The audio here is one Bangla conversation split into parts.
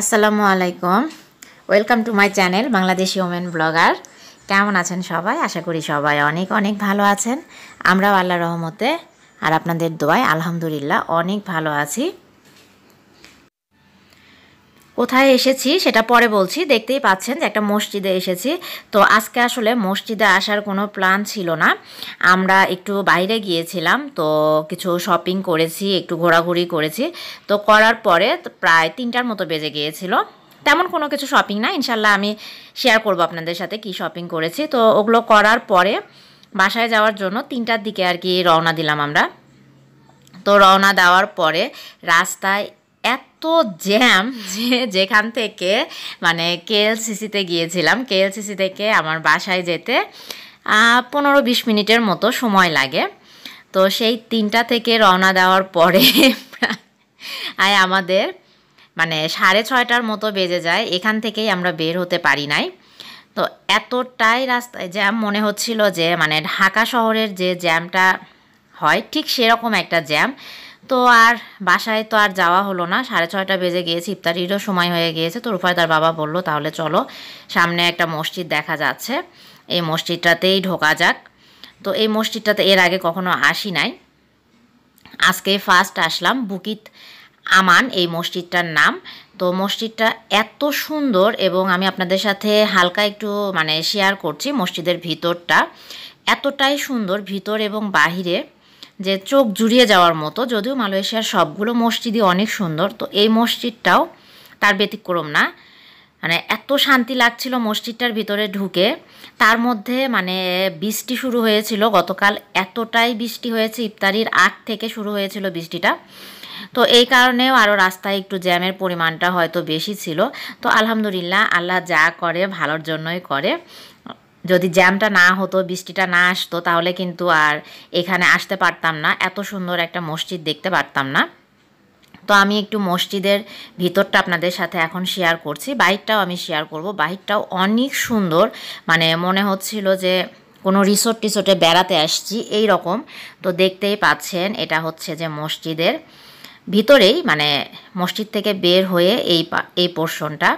আসসালামু আলাইকুম। Welcome to my channel Bangladeshi women blogger কেমন আছেন সবাই? আশা করি সবাই অনেক অনেক ভালো আছেন। আমরাও আল্লাহ রহমতে আর আপনাদের দোয়ায় আলহামদুলিল্লাহ অনেক ভালো আছি। কোথায় এসেছি সেটা পরে বলছি। দেখতেই পাচ্ছেন যে একটা মসজিদে এসেছি। তো আজকে আসলে মসজিদে আসার কোনো প্ল্যান ছিল না। আমরা একটু বাইরে গিয়েছিলাম, তো কিছু শপিং করেছি, একটু ঘোরাঘুরি করেছি। তো করার পরে প্রায় তিনটার মতো বেজে গিয়েছিল। তেমন কোনো কিছু শপিং না। ইনশাল্লাহ আমি শেয়ার করব আপনাদের সাথে কি শপিং করেছি। তো ওগুলো করার পরে বাসায় যাওয়ার জন্য তিনটার দিকে আর কি রওনা দিলাম আমরা। তো রওনা দেওয়ার পরে রাস্তায় এত জ্যাম যে যেখান থেকে মানে কেএলসিসিতে গিয়েছিলাম। কেএলসিসি থেকে আমার বাসায় যেতে পনেরো বিশ মিনিটের মতো সময় লাগে। তো সেই তিনটা থেকে রওনা দেওয়ার পরে আয় আমাদের মানে সাড়ে ছয়টার মতো বেজে যায়। এখান থেকেই আমরা বের হতে পারি নাই। তো এতটাই রাস্তায় জ্যাম মনে হচ্ছিল যে মানে ঢাকা শহরের যে জ্যামটা হয়, ঠিক সেরকম একটা জ্যাম তো আর বাসায় তো আর যাওয়া হলো না। সাড়ে ছয়টা বেজে গিয়েছে, ইফতারিরও সময় হয়ে গিয়েছে। তো রুফায় তার বাবা বলল, তাহলে চলো, সামনে একটা মসজিদ দেখা যাচ্ছে। এই মসজিদটাতেই ঢোকা যাক। তো এই মসজিদটাতে এর আগে কখনো আসি নাই। আজকে ফার্স্ট আসলাম বুকিত আমান, এই মসজিদটার নাম। তো মসজিদটা এত সুন্দর এবং আমি আপনাদের সাথে হালকা একটু মানে শেয়ার করছি মসজিদের ভিতরটা। এতটাই সুন্দর ভিতর এবং বাহিরে। যে চোখ জুড়িয়ে যাওয়ার মতো, যদিও মালয়েশিয়ার সবগুলো মসজিদই অনেক সুন্দর, তো এই মসজিদটাও তার ব্যতিক্রম না। মানে এত শান্তি লাগছিল মসজিদটার ভিতরে ঢুকে। তার মধ্যে মানে বৃষ্টি শুরু হয়েছিল, গতকাল এতটাই বৃষ্টি হয়েছে, ইফতারির আগ থেকে শুরু হয়েছিল বৃষ্টিটা। তো এই কারণেও আরও রাস্তায় একটু জ্যামের পরিমাণটা হয়তো বেশি ছিল। তো আলহামদুলিল্লাহ, আল্লাহ যা করে ভালোর জন্যই করে। যদি জ্যামটা না হতো, বৃষ্টিটা না আসতো, তাহলে কিন্তু আর এখানে আসতে পারতাম না। এত সুন্দর একটা মসজিদ দেখতে পারতাম না। তো আমি একটু মসজিদের ভিতরটা আপনাদের সাথে এখন শেয়ার করছি। বাইকটাও আমি শেয়ার করব। বাইকটাও অনেক সুন্দর। মানে মনে হচ্ছিল যে কোনো রিসোর্ট টিসোর্টে বেড়াতে আসছি, এই রকম। তো দেখতেই পাচ্ছেন, এটা হচ্ছে যে মসজিদের ভিতরেই মানে মসজিদ থেকে বের হয়ে এই এই পোর্শনটা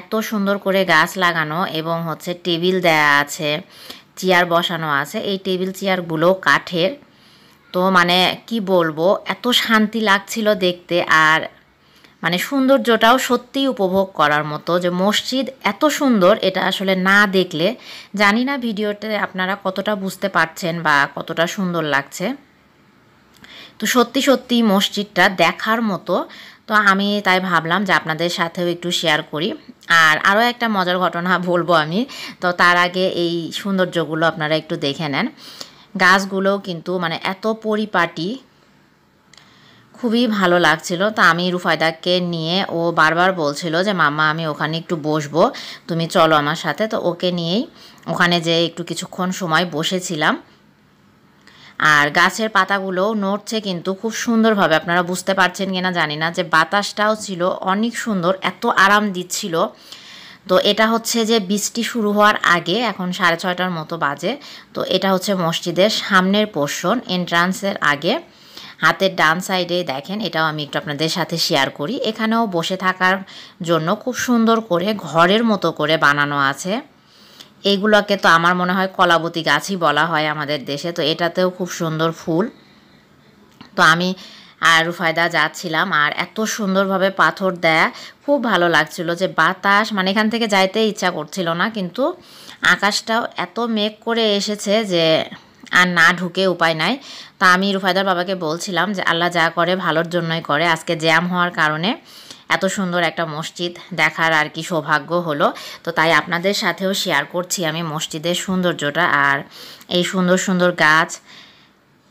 এত সুন্দর করে গাছ লাগানো এবং হচ্ছে টেবিল দেয়া আছে, চেয়ার বসানো আছে। এই টেবিল চেয়ারগুলো কাঠের। তো মানে কি বলব, এত শান্তি লাগছিল দেখতে আর মানে সৌন্দর্যটাও সত্যিই উপভোগ করার মতো যে মসজিদ এত সুন্দর এটা আসলে না দেখলে। জানি না ভিডিওতে আপনারা কতটা বুঝতে পারছেন বা কতটা সুন্দর লাগছে। তো সত্যি সত্যি মসজিদটা দেখার মতো তো আমি তাই ভাবলাম যে আপনাদের সাথেও একটু শেয়ার করি। আর আরও একটা মজার ঘটনা বলব আমি। তো তার আগে এই সৌন্দর্যগুলো আপনারা একটু দেখে নেন। গাছগুলোও কিন্তু মানে এত পরিপাটি, খুবই ভালো লাগছিল। তো আমি রুফায়দাকে নিয়ে ও বারবার বলছিল যে মামা আমি ওখানে একটু বসবো। তুমি চলো আমার সাথে। তো ওকে নিয়েই ওখানে যে একটু কিছুক্ষণ সময় বসেছিলাম। আর গাছের পাতাগুলো নড়ছে কিন্তু খুব সুন্দরভাবে। আপনারা বুঝতে পারছেন কিনা জানি না যে বাতাসটাও ছিল, অনেক সুন্দর, এত আরাম দিচ্ছিল। তো এটা হচ্ছে যে বৃষ্টি শুরু হওয়ার আগে এখন সাড়ে ছয়টার মতো বাজে। তো এটা হচ্ছে মসজিদের সামনের পোর্শন, এন্ট্রান্সের আগে। হাতের ডান সাইডে দেখেন, এটাও আমি একটু আপনাদের সাথে শেয়ার করি। এখানেও বসে থাকার জন্য খুব সুন্দর করে ঘরের মতো করে বানানো আছে। এইগুলোকে তো আমার মনে হয় কলাবতী গাছই বলা হয় আমাদের দেশে, তো এটাতেও খুব সুন্দর ফুল। তো আমি আর রুফায়দা যাচ্ছিলাম আর এত সুন্দরভাবে পাথর দেয়া, খুব ভালো লাগছিল যে বাতাস মানে এখান থেকে যাইতে ইচ্ছা করছিল না, কিন্তু আকাশটাও এত মেঘ করে এসেছে যে আর না ঢুকে উপায় নাই। তা আমি রুফায়দার বাবাকে বলছিলাম যে আল্লাহ যা করে ভালোর জন্যই করে, আজকে জ্যাম হওয়ার কারণে। এত সুন্দর একটা মসজিদ দেখার আর কি সৌভাগ্য হলো। তো তাই আপনাদের সাথেও শেয়ার করছি আমি মসজিদের সৌন্দর্যটা। আর এই সুন্দর সুন্দর গাছ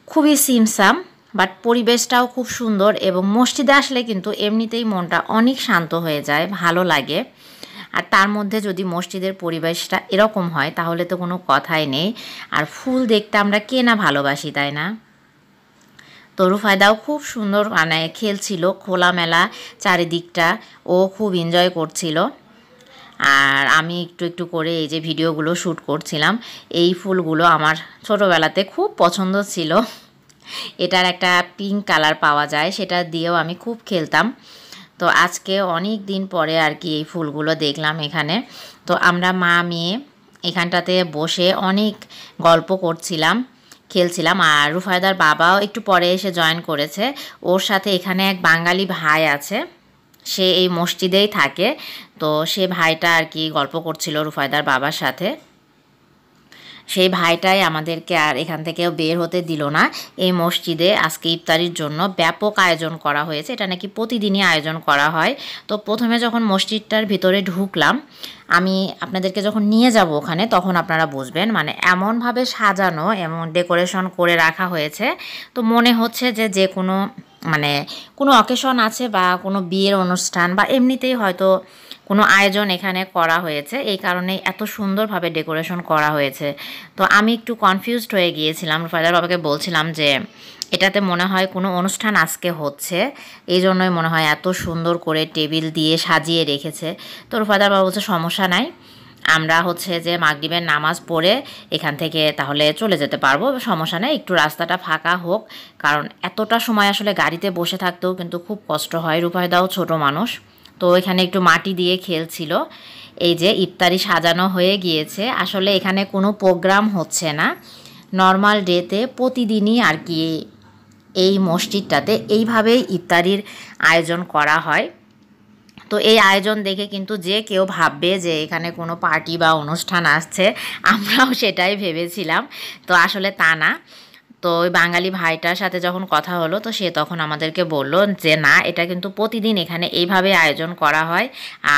খুবই সিমসাম বাট পরিবেশটাও খুব সুন্দর এবং মসজিদে আসলে কিন্তু এমনিতেই মনটা অনেক শান্ত হয়ে যায়, ভালো লাগে। আর তার মধ্যে যদি মসজিদের পরিবেশটা এরকম হয়, তাহলে তো কোনো কথাই নেই। আর ফুল দেখতে আমরা কে না ভালোবাসি, তাই না? তরু ফায়দাও খুব সুন্দর মানে খেলছিল, খোলামেলা চারিদিকটা, ও খুব এনজয় করছিল। আর আমি একটু একটু করে এই যে ভিডিওগুলো শ্যুট করছিলাম, এই ফুলগুলো আমার ছোটোবেলাতে খুব পছন্দ ছিল। এটার একটা পিঙ্ক কালার পাওয়া যায়, সেটা দিয়েও আমি খুব খেলতাম। তো আজকে অনেক দিন পরে আর কি এই ফুলগুলো দেখলাম এখানে। তো আমরা মা মেয়ে এখানটাতে বসে অনেক গল্প করছিলাম। খেলছিলাম আর রুফায়দার বাবাও একটু পরে এসে জয়েন করেছে। ওর সাথে এখানে এক বাঙালি ভাই আছে, সে এই মসজিদেই থাকে। তো সে ভাইটা আর কি গল্প করছিল রুফায়দার বাবার সাথে। সেই ভাইটাই আমাদেরকে আর এখান থেকেও বের হতে দিল না। এই মসজিদে আজকে ইফতারির জন্য ব্যাপক আয়োজন করা হয়েছে। এটা নাকি প্রতিদিনই আয়োজন করা হয়। তো প্রথমে যখন মসজিদটার ভিতরে ঢুকলাম, আমি আপনাদেরকে যখন নিয়ে যাব ওখানে, তখন আপনারা বুঝবেন মানে এমনভাবে সাজানো, এমন ডেকোরেশন করে রাখা হয়েছে। তো মনে হচ্ছে যে যে কোনো মানে কোনো অকেশন আছে বা কোনো বিয়ের অনুষ্ঠান বা এমনিতেই হয়তো কোনো আয়োজন এখানে করা হয়েছে। এই কারণে এত সুন্দরভাবে ডেকোরেশন করা হয়েছে। তো আমি একটু কনফিউজড হয়ে গিয়েছিলাম। ফাদার বাবাকে বলছিলাম যে, এটাতে মনে হয় কোনো অনুষ্ঠান আজকে হচ্ছে। এই জন্যই মনে হয় এত সুন্দর করে টেবিল দিয়ে সাজিয়ে রেখেছে। তো ফাদার বাবা বলছে, সমস্যা নাই। আমরা হচ্ছে যে মাগরিবের নামাজ পড়ে এখান থেকে তাহলে চলে যেতে পারব। সমস্যা নেই। একটু রাস্তাটা ফাঁকা হোক। কারণ এতটা সময় আসলে গাড়িতে বসে থাকতেও কিন্তু খুব কষ্ট হয়। রূপায়দাও ছোট মানুষ। তো এখানে একটু মাটি দিয়ে খেলছিল। এই যে ইফতারি সাজানো হয়ে গিয়েছে। আসলে এখানে কোনো প্রোগ্রাম হচ্ছে না। নর্মাল ডেতে প্রতিদিনই আর কি এই মসজিদটাতে এইভাবেই ইফতারির আয়োজন করা হয়। তো এই আয়োজন দেখে কিন্তু যে কেউ ভাববে যে এখানে কোনো পার্টি বা অনুষ্ঠান আসছে, আমরাও সেটাই ভেবেছিলাম। তো আসলে তা না। তো ওই বাঙালি ভাইটার সাথে যখন কথা হলো, তো সে তখন আমাদেরকে বলল যে, না, এটা কিন্তু প্রতিদিন এখানে এইভাবে আয়োজন করা হয়।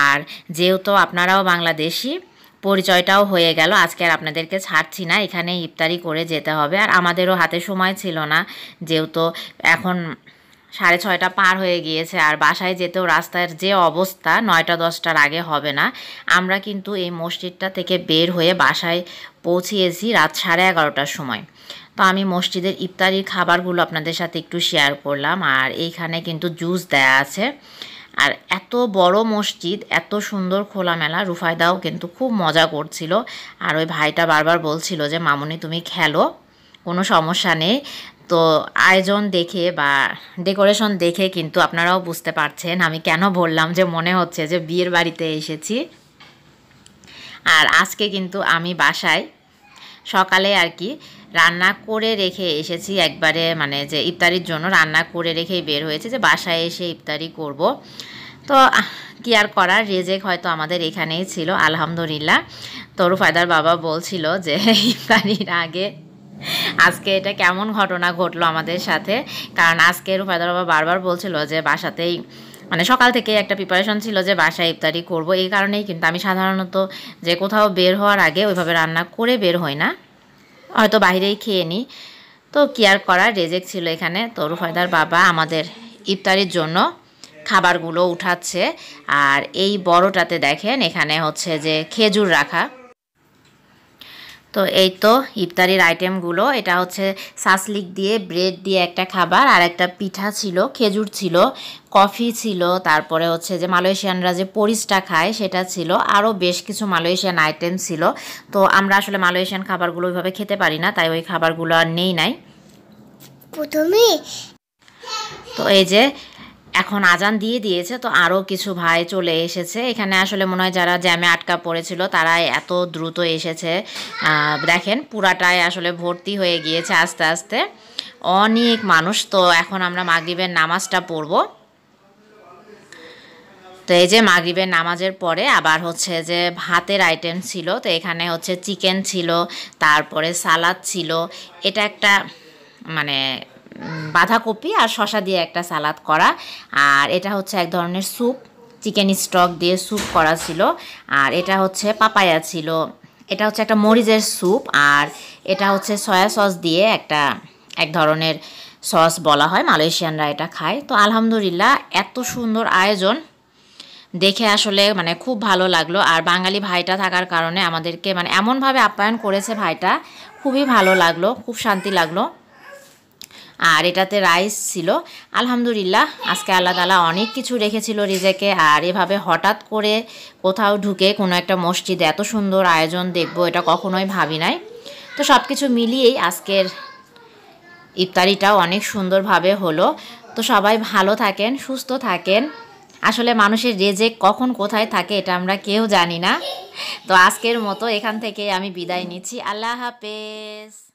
আর যেহেতু আপনারাও বাংলাদেশি, পরিচয়টাও হয়ে গেল, আজকে আর আপনাদেরকে ছাড়ছি না। এখানে ইফতারি করে যেতে হবে। আর আমাদেরও হাতে সময় ছিল না। যেহেতু এখন সাড়ে ছয়টা পার হয়ে গিয়েছে, আর বাসায় যেতেও রাস্তার যে অবস্থা, নয়টা, দশটার আগে হবে না। আমরা কিন্তু এই মসজিদটা থেকে বের হয়ে বাসায় পৌঁছিয়েছি রাত সাড়ে এগারোটার সময়। তো আমি মসজিদের ইফতারির খাবারগুলো আপনাদের সাথে একটু শেয়ার করলাম। আর এইখানে কিন্তু জুস দেয়া আছে। আর এত বড় মসজিদ, এত সুন্দর খোলামেলা। রুফায়দাও কিন্তু খুব মজা করছিল। আর ওই ভাইটা বারবার বলছিল যে, মামুনি, তুমি খেলো, কোনো সমস্যা নেই। তো আয়োজন দেখে বা ডেকোরেশন দেখে কিন্তু আপনারাও বুঝতে পারছেন। আমি কেন বললাম যে, মনে হচ্ছে যে, বিয়ের বাড়িতে এসেছি। আর আজকে কিন্তু আমি বাসায় সকালে আর কি রান্না করে রেখে এসেছি একবারে মানে যে ইফতারির জন্য রান্না করে রেখেই বের হয়েছে যে বাসায় এসে ইফতারি করব। তো কি আর করার? রেজেক হয়তো আমাদের এখানেই ছিল, আলহামদুলিল্লাহ। তরু ফায়দার বাবা বলছিল যে ইফতারির আগে আজকে এটা কেমন ঘটনা ঘটলো আমাদের সাথে? কারণ আজকে রুফায়দার বাবা বারবার বলছিল যে বাসাতেই মানে সকাল থেকে একটা প্রিপারেশন ছিল যে বাসায় ইফতারি করব। এই কারণেই কিন্তু আমি সাধারণত যে কোথাও বের হওয়ার আগে ওইভাবে রান্না করে বের হই না। হয়তো বাইরেই খেয়ে নিই তো কেয়ার করার? রেজেক ছিল এখানে। তো রুফায়দার বাবা আমাদের ইফতারির জন্য খাবারগুলো উঠাচ্ছে। আর এই বড়টাতে দেখেন, এখানে হচ্ছে যে খেজুর রাখা। তো এই তো ইফতারির আইটেমগুলো এটা হচ্ছে সাসলিক দিয়ে ব্রেড দিয়ে একটা খাবার আর একটা পিঠা ছিল খেজুর ছিল কফি ছিল তারপরে হচ্ছে যে মালয়েশিয়ানরা যে পরিসটা খায় সেটা ছিল আরও বেশ কিছু মালয়েশিয়ান আইটেম ছিল। তো আমরা আসলে মালয়েশিয়ান খাবারগুলো ওইভাবে খেতে পারি না তাই ওই খাবারগুলো আর নেই নাই। প্রথমে তো এই যে এখন আজান দিয়ে দিয়েছে, তো আরও কিছু ভাই চলে এসেছে। এখানে আসলে মনে হয় যারা জ্যামে আটকা পড়েছিল তারা এত দ্রুত এসেছে। দেখেন পুরাটাই আসলে ভর্তি হয়ে গিয়েছে আস্তে আস্তে। অনেক মানুষ, তো এখন আমরা মাগরিবের নামাজটা পড়ব। তো এই যে মাগরিবের নামাজের পরে আবার হচ্ছে যে ভাতের আইটেম ছিল, তো এখানে হচ্ছে চিকেন ছিল, তারপরে সালাদ ছিল। এটা একটা মানে বাঁধাকপি আর শশা দিয়ে একটা সালাদ করা। আর এটা হচ্ছে এক ধরনের স্যুপ, চিকেন স্টক দিয়ে স্যুপ করা ছিল। আর এটা হচ্ছে পাপায়া ছিল। এটা হচ্ছে একটা মরিচের স্যুপ আর এটা হচ্ছে সয়া সস দিয়ে একটা এক ধরনের সস বলা হয়, মালয়েশিয়ানরা এটা খায়। তো আলহামদুলিল্লাহ এত সুন্দর আয়োজন। দেখে আসলে মানে খুব ভালো লাগল। আর বাঙালি ভাইটা থাকার কারণে আমাদেরকে মানে এমনভাবে আপ্যায়ন করেছে ভাইটা, খুবই ভালো লাগল, খুব শান্তি লাগল। আর এটাতে রাইস ছিল। আলহামদুলিল্লাহ, আজকে আল্লাহ তালা অনেক কিছু রেখেছিল রিজেকে। আর এভাবে হঠাৎ করে কোথাও ঢুকে কোনো একটা মসজিদে, এত সুন্দর আয়োজন দেখব, এটা কখনোই ভাবি নাই। তো সব কিছু মিলিয়েই আজকের ইফতারিটাও অনেক সুন্দরভাবে হলো। তো সবাই ভালো থাকেন, সুস্থ থাকেন। আসলে মানুষের রেজেক কখন কোথায় থাকে এটা আমরা কেউ জানি না। তো আজকের মতো এখান থেকে আমি বিদায় নিচ্ছি। আল্লাহ হাফেজ।